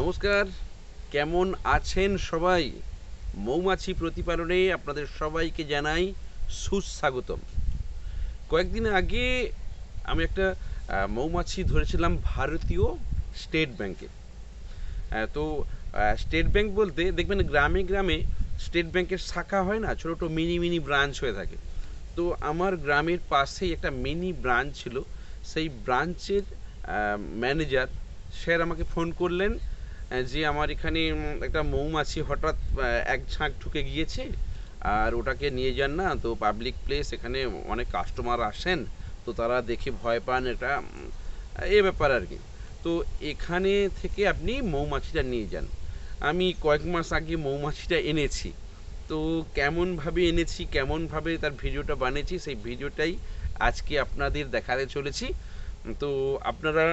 নমস্কার, কেমন আছেন সবাই? মৌমাছি প্রতিপালনে আপনাদের সবাইকে জানাই সুস্বাগতম। কয়েকদিন আগে আমি একটা মৌমাছি ধরেছিলাম ভারতীয় স্টেট ব্যাংকে। তো স্টেট ব্যাংক বলতে দেখবেন গ্রামে গ্রামে স্টেট ব্যাংকের শাখা হয় না, ছোটো ছোটো মিনি মিনি ব্রাঞ্চ হয়ে থাকে। তো আমার গ্রামের পাশেই একটা মিনি ব্রাঞ্চ ছিল। সেই ব্রাঞ্চের ম্যানেজার, স্যার আমাকে ফোন করলেন যে আমার এখানে একটা মৌমাছি হঠাৎ এক ঝাঁক ঢুকে গিয়েছে, আর ওটাকে নিয়ে যান না, তো পাবলিক প্লেস এখানে অনেক কাস্টমার আসেন, তো তারা দেখে ভয় পান এটা এ ব্যাপার আর কি। তো এখানে থেকে আপনি মৌমাছিটা নিয়ে যান। আমি কয়েক মাস আগে মৌমাছিটা এনেছি। তো কেমনভাবে এনেছি, কেমনভাবে তার ভিডিওটা বানিয়েছি, সেই ভিডিওটাই আজকে আপনাদের দেখাতে চলেছি। তো আপনারা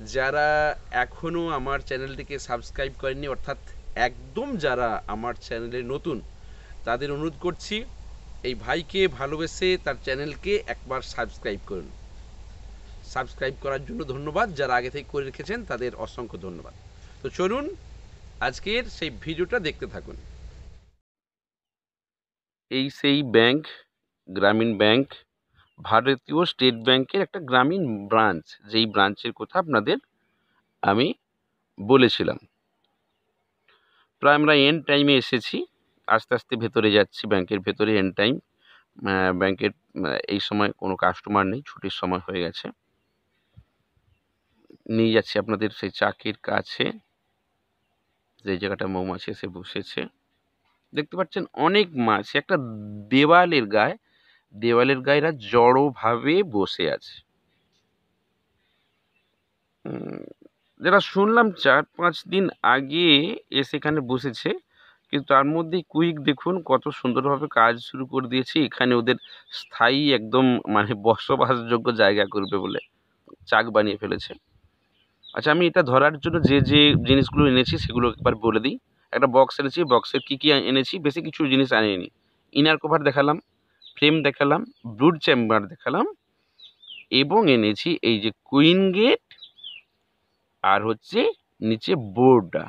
যারা এখনও আমার চ্যানেলটিকে সাবস্ক্রাইব করেননি, অর্থাৎ একদম যারা আমার চ্যানেলে নতুন, তাদের অনুরোধ করছি এই ভাইকে ভালোবেসে তার চ্যানেলকে একবার সাবস্ক্রাইব করুন। সাবস্ক্রাইব করার জন্য ধন্যবাদ, যারা আগে থেকে করে রেখেছেন তাদের অসংখ্য ধন্যবাদ। তো চলুন, আজকের সেই ভিডিওটা দেখতে থাকুন। এই সেই ব্যাংক, গ্রামীণ ব্যাংক ভারতীয় স্টেট ব্যাংকের একটা গ্রামীণ ব্রাঞ্চ, যেই ব্রাঞ্চের কথা আপনাদের আমি বলেছিলাম। প্রায় আমরা এন্ড টাইমে এসেছি, আস্তে আস্তে ভেতরে যাচ্ছি, ব্যাংকের ভেতরে এন্ড টাইম ব্যাংকের এই সময় কোনো কাস্টমার নেই, ছুটির সময় হয়ে গেছে। নিয়ে যাচ্ছি আপনাদের সেই চাকির কাছে, যে জায়গাটা মৌমাছি এসে বসেছে। দেখতে পাচ্ছেন অনেক মাছ, একটা দেওয়ালের গায়ে দেওয়ালের গায়েরা জড়োভাবে বসে আছে। যেটা শুনলাম চার পাঁচ দিন আগে এসে এখানে বসেছে, কিন্তু তার মধ্যে কুইক দেখুন কত সুন্দরভাবে কাজ শুরু করে দিয়েছে, এখানে ওদের স্থায়ী একদম মানে বসবাসযোগ্য জায়গা করবে বলে চাক বানিয়ে ফেলেছে। আচ্ছা আমি এটা ধরার জন্য যে যে জিনিসগুলো এনেছি সেগুলো একবার বলে দিই। একটা বক্স এনেছি বক্সের কী কী এনেছি, বেশি কিছু জিনিস আনিনি। ইনার কভার দেখালাম। ফ্রেম দেখালাম ব্রুড চেম্বার দেখালাম এবং এনেছি এই যে কুইন গেট আর হচ্ছে নিচে বোর্ডটা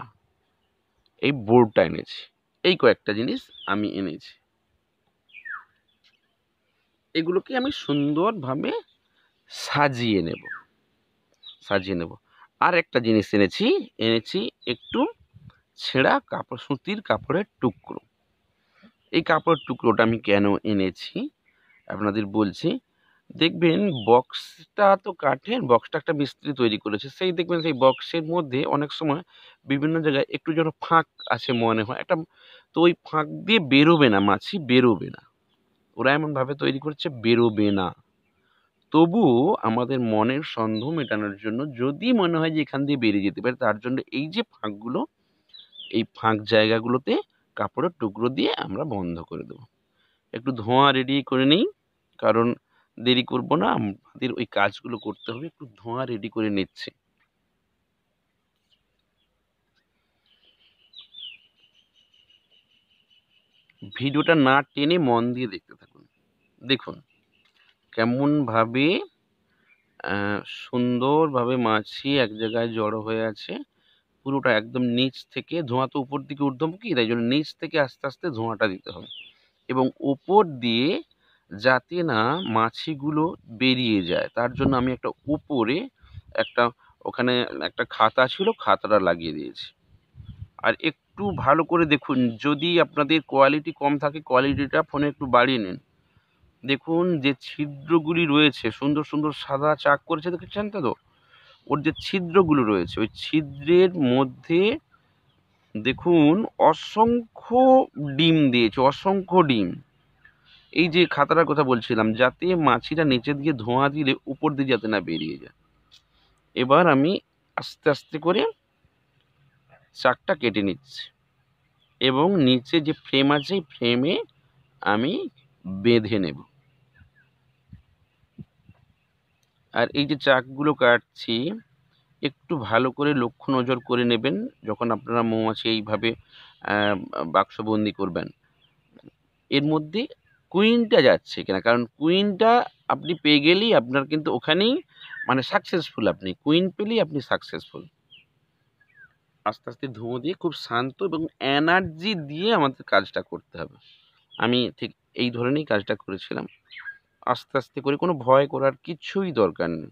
এই বোর্ডটা এনেছি। এই কয়েকটা জিনিস আমি এনেছি। এগুলোকে আমি সুন্দরভাবে সাজিয়ে নেব। সাজিয়ে নেব। আর একটা জিনিস এনেছি এনেছি একটু ছেঁড়া কাপড়, সুতির কাপড়ের টুকরো। এই কাপড় টুকরোটা আমি কেন এনেছি? আপনাদের বলছি, দেখবেন বক্সটা তো কাঠের, বক্সটা একটা মিস্ত্রি তৈরি করেছে, সেই দেখবেন সেই বক্সের মধ্যে অনেক সময় বিভিন্ন জায়গায় একটু যেন ফাঁক আছে মনে হয়, একটা তো ওই ফাঁক দিয়ে বেরোবে না, মাছি বেরোবে না। ওরা এমনভাবে তৈরি করছে, বেরোবে না। তবুও আমাদের মনের সন্দেহ মেটানোর জন্য যদি মনে হয় যে এখান দিয়ে বেরিয়ে যেতে পারে, তার জন্য এই যে ফাঁকগুলো, এই ফাঁক জায়গাগুলোতে কাপড়ের টুকরো দিয়ে আমরা বন্ধ করে দেবো। একটু ধোঁয়া রেডি করে নিই, কারণ দেরি করব না, আমাদের ওই কাজগুলো করতে হবে, একটু ধোঁয়া রেডি করে নিচ্ছে। ভিডিওটা না টেনে মন দিয়ে দেখতে থাকুন। দেখুন, কেমনভাবে সুন্দরভাবে মাছি এক জায়গায় জড়ো হয়ে আছে। পুরোটা একদম নিচ থেকে ধোঁয়া তো উপর দিকে ঊর্ধ্বমুখী, তাই জন্য নিচ থেকে আস্তে আস্তে ধোঁয়াটা দিতে হবে। এবং ওপর দিয়ে যাতে না মাছিগুলো বেরিয়ে যায়, তার জন্য আমি একটা উপরে একটা ওখানে একটা খাতা ছিল, খাতাটা লাগিয়ে দিয়েছি। আর একটু ভালো করে দেখুন, যদি আপনাদের কোয়ালিটি কম থাকে কোয়ালিটিটা ফোনে একটু বাড়িয়ে নিন। দেখুন যে ছিদ্রগুলি রয়েছে, সুন্দর সুন্দর সাদা চাক করেছে, দেখেছেন তো? ওর যে ছিদ্রগুলো রয়েছে, ওই ছিদ্রের মধ্যে দেখুন অসংখ্য ডিম দিয়েছে, অসংখ্য ডিম। এই যে খাতাটার কথা বলছিলাম, যাতে মাছিটা নিচে দিয়ে ধোঁয়া দিলে উপর দিয়ে যাতে না বেরিয়ে যায়। এবার আমি আস্তে আস্তে করে চাকটা কেটে নিচ্ছি এবং নিচে যে ফ্রেম আছে ফ্রেমে আমি বেঁধে নেব। আর এই যে চাকগুলো কাটছি, একটু ভালো করে লক্ষ্য নজর করে নেবেন যখন আপনারা মৌমাছি এইভাবে বাক্সবন্দি করবেন। এর মধ্যে কুইনটা যাচ্ছে কিনা, কারণ কুইনটা আপনি পেয়ে গেলেই আপনার কিন্তু ওখানেই মানে সাকসেসফুল আপনি, কুইন পেলেই আপনি সাকসেসফুল আস্তে আস্তে ধুঁয়ো দিয়ে খুব শান্ত এবং এনার্জি দিয়ে আমাদের কাজটা করতে হবে। আমি ঠিক এই ধরনেরই কাজটা করেছিলাম। আস্তে আস্তে করে কোনো ভয় করার কিছুই দরকার নেই।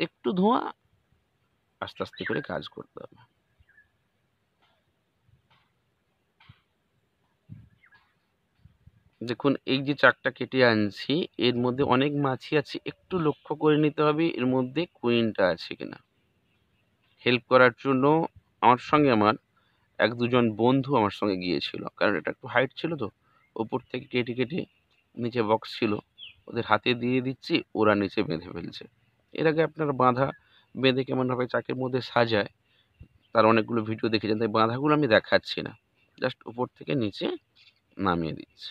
একটু ধোঁয়া, আস্তে আস্তে করে কাজ করতে হবে। দেখুন, এই যে চাকটা কেটে আনছি, এর মধ্যে অনেক মাছি আছে, একটু লক্ষ্য করে নিতে হবে, এর মধ্যে কুইনটা আছে কিনা। হেল্প করার জন্য আমার সঙ্গে আমার এক দুজন বন্ধু আমার সঙ্গে গিয়েছিল, কারণ এটা একটু হাইট ছিল তো, ওপর থেকে কেটে কেটে নিচে বক্স ছিল। ওদের হাতে দিয়ে দিচ্ছি, ওরা নিচে বেঁধে ফেলছে। এর আগে আপনার বাঁধা বেঁধে কেমনভাবে চাকের মধ্যে সাজায়, তার অনেকগুলো ভিডিও দেখেছেন, তাই বাঁধাগুলো আমি দেখাচ্ছি না। জাস্ট উপর থেকে নিচে নামিয়ে দিচ্ছি।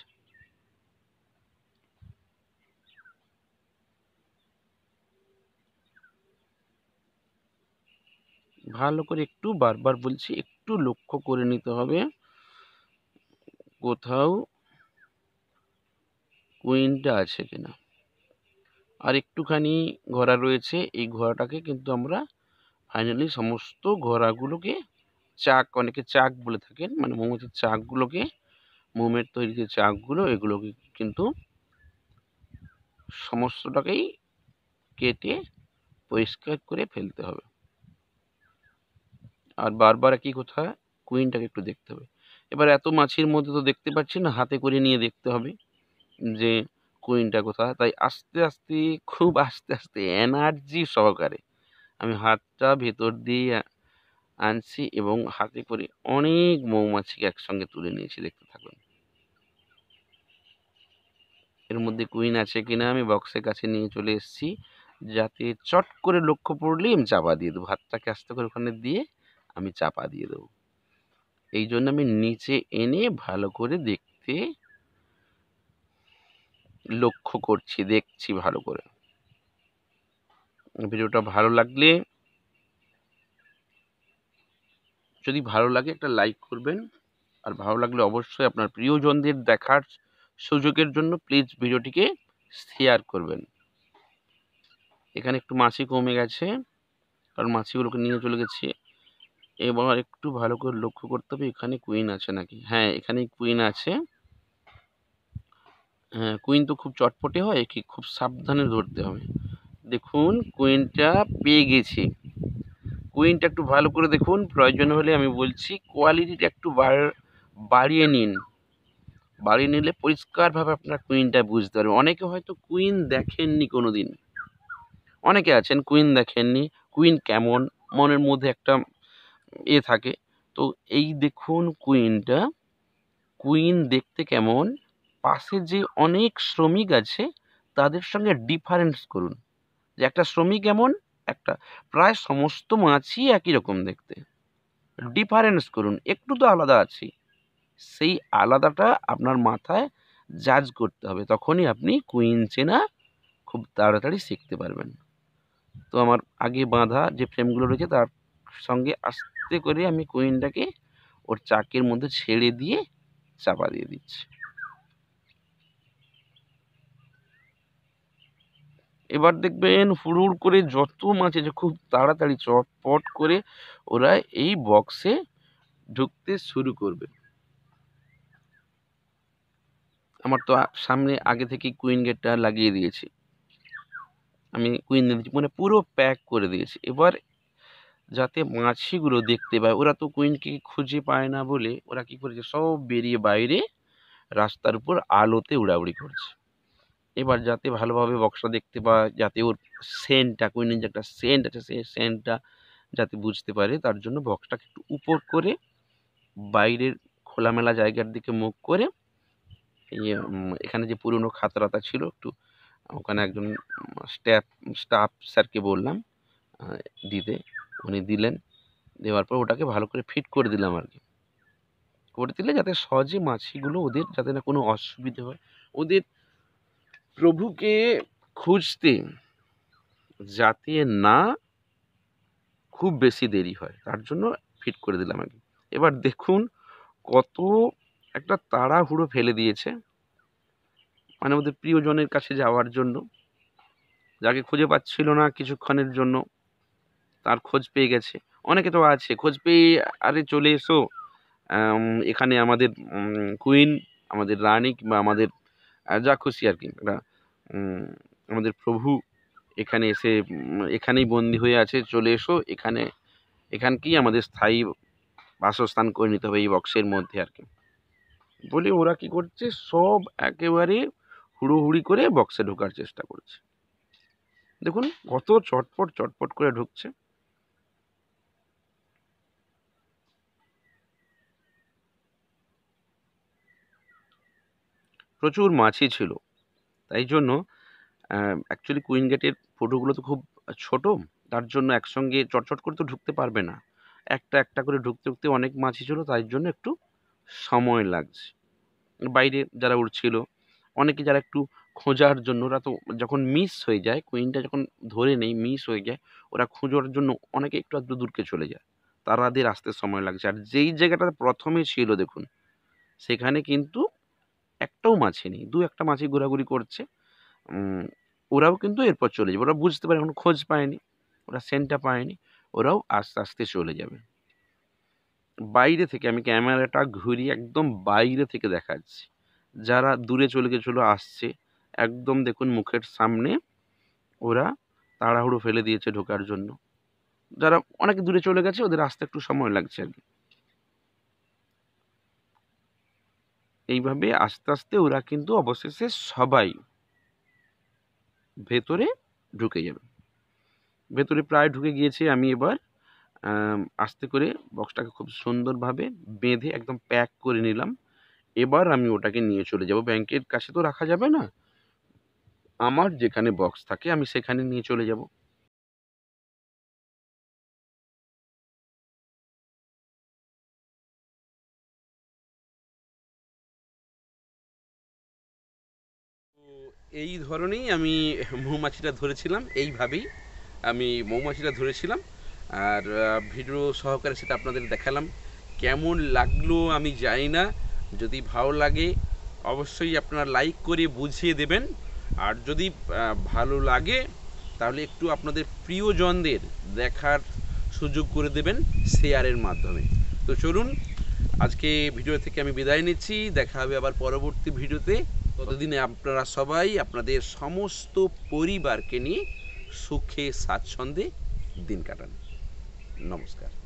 ভালো করে একটু বারবার বলছি, একটু লক্ষ্য করে নিতে হবে। কোথাও কুইনটা আছে কিনা। আর একটুখানি ঘোড়া রয়েছে, এই ঘোড়াটাকে কিন্তু আমরা ফাইনালি সমস্ত ঘোড়াগুলোকে চাক, অনেকে চাক বলে থাকেন মানে মৌমাছির চাকগুলোকে, মোমের তৈরি যে চাকগুলো, এগুলোকে কিন্তু সমস্তটাকেই কেটে পরিষ্কার করে ফেলতে হবে। আর বারবার একই কথা কুইনটাকে একটু দেখতে হবে। এবার এত মাছির মধ্যে তো দেখতে পাচ্ছি না হাতে করে নিয়ে দেখতে হবে। যে কুইনটা কোথায়, তাই আস্তে আস্তে, খুব আস্তে আস্তে এনার্জি সহকারে আমি হাতটা ভেতর দিয়ে আনছি এবং হাতে করে অনেক মৌমাছিকে একসঙ্গে তুলে নিয়েছি, দেখতে থাকুন। এর মধ্যে কুইন আছে কিনা আমি বক্সের কাছে নিয়ে চলে এসেছি, যাতে চট করে লক্ষ্য পড়লেই আমি চাপা দিয়ে দেবো। হাতটাকে আস্তে করে ওখানে দিয়ে আমি চাপা দিয়ে দেবো। এই জন্য আমি নিচে এনে ভালো করে দেখতে লক্ষ্য করছি, দেখছি ভালো করে। ভিডিওটা ভালো লাগলে, যদি ভালো লাগে একটা লাইক করবেন, আর ভালো লাগলে অবশ্যই আপনার প্রিয়জনদের দেখার সুযোগের জন্য প্লিজ ভিডিওটিকে শেয়ার করবেন। এখানে একটু মাছি কমে গেছে, কারণ মাছিগুলোকে নিয়ে চলে গেছে। এবার একটু ভালো করে লক্ষ্য করতে হবে, এখানে কুইন আছে নাকি? হ্যাঁ এখানে কুইন আছে। হ্যাঁ কুইন তো খুব চটপটে হয়, কি খুব সাবধানে ধরতে হবে। দেখুন কুইনটা পেয়ে গেছি। কুইনটা একটু ভালো করে দেখুন, প্রয়োজন হলে আমি বলছি কোয়ালিটিটা একটু বাড়িয়ে নিন। বাড়িয়ে নিলে পরিষ্কারভাবে আপনার কুইনটা বুঝতে পারবেন অনেকে হয়তো কুইন দেখেননি কোনো দিন অনেকে আছেন কুইন দেখেননি কুইন কেমন, মনের মধ্যে একটা এ থাকে। তো এই দেখুন কুইনটা কুইন দেখতে কেমন পাশে যে অনেক শ্রমিক আছে, তাদের সঙ্গে ডিফারেন্স করুন। যে একটা শ্রমিক এমন, একটা প্রায় সমস্ত মাছই একই রকম দেখতে। ডিফারেন্স করুন, একটু তো আলাদা আছি সেই আলাদাটা আপনার মাথায় জাজ করতে হবে, তখনই আপনি কুইন চেনা খুব তাড়াতাড়ি শিখতে পারবেন। তো আমার আগে বাঁধা যে ফ্রেমগুলো রয়েছে, তার সঙ্গে আস্তে করে আমি কুইনটাকে ওর চাকের মধ্যে ছেড়ে দিয়ে চাপা দিয়ে দিচ্ছি। এবার দেখবেন হুড় করে যত মাছ আছে, খুব তাড়াতাড়ি, চটপট করে ওরা এই বক্সে ঢুকতে শুরু করবে। আমার তো সামনে আগে থেকেই কুইন গেটটা লাগিয়ে দিয়েছি। আমি কুইন দিয়েছি মানে পুরো প্যাক করে দিয়েছি। এবার যাতে মাছিগুলো দেখতে পায়, ওরা তো কুইনকে খুঁজে পায় না বলে ওরা কী করেছে, সব বেরিয়ে বাইরে রাস্তার উপর আলোতে উড়াউড়ি করছে। এবার যাতে ভালোভাবে বক্সটা দেখতে পায়, যাতে ওর সেন্টটা কুইনের যে একটা সেন্ট আছে, সেই সেন্টটা যাতে বুঝতে পারে, তার জন্য বক্সটাকে একটু উপর করে বাইরের খোলামেলা জায়গার দিকে মুখ করে এখানে যে পুরনো খাতারাতা ছিল, একটু ওখানে একজন স্টাফ স্টাফ স্যারকে বললাম দিতে। উনি দিলেন, দেওয়ার পর ওটাকে ভালো করে ফিট করে দিলাম আর কি। করে দিলে যাতে সহজে মাছিগুলো ওদের, যাতে না কোনো অসুবিধে হয়। ওদের প্রভুকে খুঁজতে যাতে না খুব বেশি দেরি হয়। তার জন্য ফিট করে দিলাম কি এবার দেখুন কত একটা তাড়াহুড়ো ফেলে দিয়েছে মানে ওদের প্রিয়জনের কাছে যাওয়ার জন্য। যাকে খুঁজে পাচ্ছিল না কিছুক্ষণের জন্য, তার খোঁজ পেয়ে গেছে। অনেকে তো আছে, খোঁজ পেয়ে আরে চলে এসো। এখানে আমাদের কুইন আমাদের রানী কিংবা আমাদের যা খুশি আর কি। একটা, আমাদের প্রভু এখানে এসে এখানেই বন্দি হয়ে আছে চলে এসো এখানে এখানকেই আমাদের স্থায়ী বাসস্থান করে নিতে হবে এই বক্সের মধ্যে আর কি। বলে ওরা কি করছে? সব একেবারে হুড়োহুড়ি করে বক্সে ঢোকার চেষ্টা করছে। দেখুন কত চটপট চটপট করে ঢুকছে। প্রচুর মাছি ছিল। তাই জন্য অ্যাকচুয়ালি কুইন গেটের ফটোগুলো তো খুব ছোট, তার জন্য একসঙ্গে চটচট করে তো ঢুকতে পারবে না। একটা একটা করে ঢুকতে ঢুকতে অনেক মাছি ছিল, তাই জন্য একটু সময় লাগছে। বাইরে যারা উঠছিল অনেকে যারা একটু খোঁজার জন্য, ওরা তো যখন মিস হয়ে যায় কুইনটা যখন ধরে নেই মিস হয়ে যায়, ওরা খোঁজার জন্য অনেকে একটু একটু দূরকে চলে যায়। তারাদের আসতে সময় লাগছে। আর যেই জায়গাটা প্রথমে ছিল, দেখুন, সেখানে কিন্তু একটাও মাছি নেই। দু একটা মাছি ঘোরাঘুরি করছে। ওরাও কিন্তু এরপর চলে যাবে। ওরা বুঝতে পারে এখন খোঁজ পায়নি। ওরা সেন্টটা পায়নি। ওরাও আস্তে আস্তে চলে যাবে। বাইরে থেকে আমি ক্যামেরাটা ঘুরিয়ে একদম বাইরে থেকে দেখাচ্ছি। যারা দূরে চলে গেছিল, আসছে। একদম দেখুন মুখের সামনে ওরা তাড়াহুড়ো ফেলে দিয়েছে ঢোকার জন্য। যারা অনেক দূরে চলে গেছে, ওদের আসতে একটু সময় লাগছে আর কি। এইভাবে আস্তে আস্তে ওরা কিন্তু অবশেষে সবাই ভেতরে ঢুকে যাবে। ভেতরে প্রায় ঢুকে গিয়েছে আমি এবার আস্তে করে বক্সটাকে খুব সুন্দরভাবে বেঁধে একদম প্যাক করে নিলাম। এবার আমি ওটাকে নিয়ে চলে যাব। ব্যাংকের কাছে তো রাখা যাবে না। আমার যেখানে বক্স থাকে আমি সেখানে নিয়ে চলে যাব। এই ধরনেই আমি মৌমাছিটা ধরেছিলাম, এইভাবেই আমি মৌমাছিটা ধরেছিলাম। আর ভিডিও সহকারে সেটা আপনাদের দেখালাম। কেমন লাগল আমি জানি না। যদি ভালো লাগে, অবশ্যই আপনারা লাইক করে বুঝিয়ে দেবেন। আর যদি ভালো লাগে, তাহলে একটু আপনাদের প্রিয়জনদের দেখার সুযোগ করে দেবেন শেয়ারের মাধ্যমে। তো চলুন, আজকে ভিডিও থেকে আমি বিদায় নিচ্ছি। দেখা হবে আবার পরবর্তী ভিডিওতে। ততদিনে আপনারা সবাই আপনাদের সমস্ত পরিবারকে নিয়ে সুখে স্বাচ্ছন্দ্যে দিন কাটান। নমস্কার।